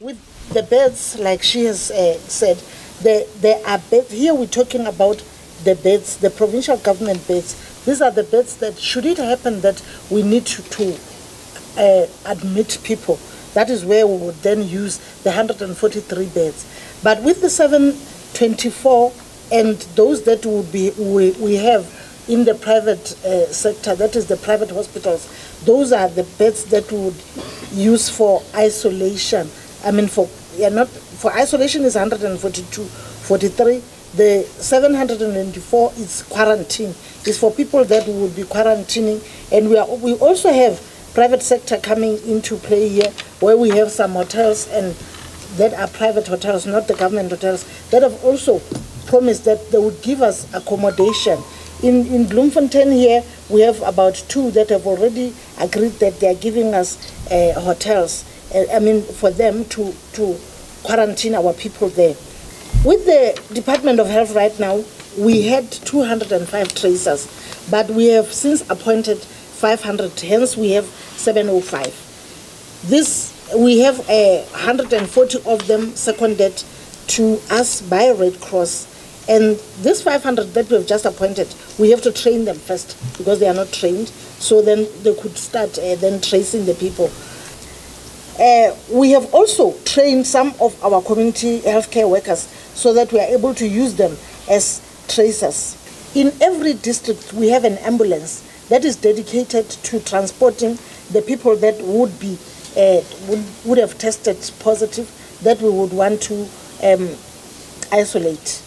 With the beds, like she has uh, said, there, there are beds. Here we're talking about the beds, the provincial government beds. These are the beds that, should it happen that we need to, to uh, admit people, that is where we would then use the 143 beds. But with the 724 and those that would be we, we have in the private uh, sector, that is the private hospitals, those are the beds that we would use for isolation. I mean, for not for isolation is 142, 43. The 724 is quarantine. Is for people that will be quarantining, and we are we also have private sector coming into play here, where we have some hotels and that are private hotels, not the government hotels, that have also promised that they would give us accommodation. In, in Bloemfontein here, we have about two that have already agreed that they are giving us uh, hotels, I mean, for them to, to quarantine our people there. With the Department of Health right now, we had 205 tracers, but we have since appointed 500, hence we have 705. This, we have uh, 140 of them seconded to us by Red Cross and this 500 that we've just appointed, we have to train them first because they are not trained. So then they could start uh, then tracing the people. Uh, we have also trained some of our community healthcare workers so that we are able to use them as tracers. In every district, we have an ambulance that is dedicated to transporting the people that would be uh, would, would have tested positive that we would want to um, isolate.